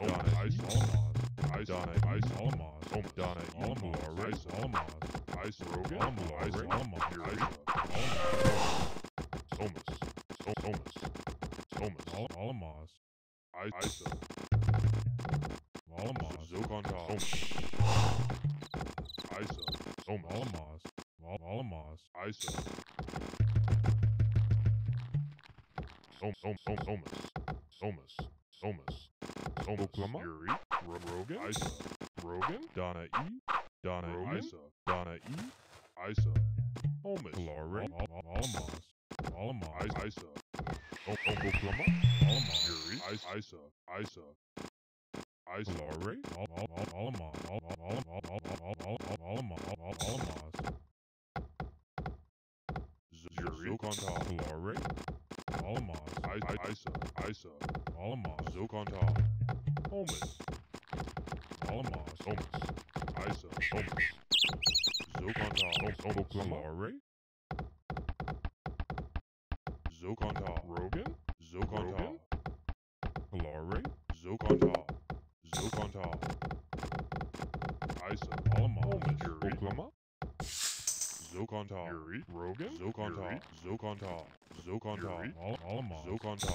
Donna Ice. Ice Donna Ice Alamaz. Om Donna Alamaz. Ice Alamaz. Ice Rogan. Alamaz. Ice Alamaz. Ice Somas. Somas. Somas. Alamaz. Ice Isa. Alamaz. Zokonta. Isa. Som Alamaz. Alamaz. Isa. Som Som Som Somas. Somas. Somas. Thomas Oklahoma, Yuri, Ro Rogan, Isa, Rogan, Donna E, Donna Rogan, Isa, Donna E, Isa, Thomas, Lauren, Alamos, Alamos, Isa, Oklahoma, Alamos, Yuri, Isa, Isa, Isa. Isa, Lore, Alamos, Alamos, Zokontal, Lore, Alamos, Isa, Isa, Alamos, Zokontal. Homus. Alamaz. Homus. Isa. Homus. Zokonta. Oklahoma. Zokonta. Rogan. Zokonta. Lore. Zokonta. Zokonta. Isa. Alamaz. Yuri. Oklahoma. Zokonta. Yuri. Rogan. Zokonta. Zokonta. Alamaz. Zokonta.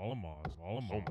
all of Mars, all of Mars.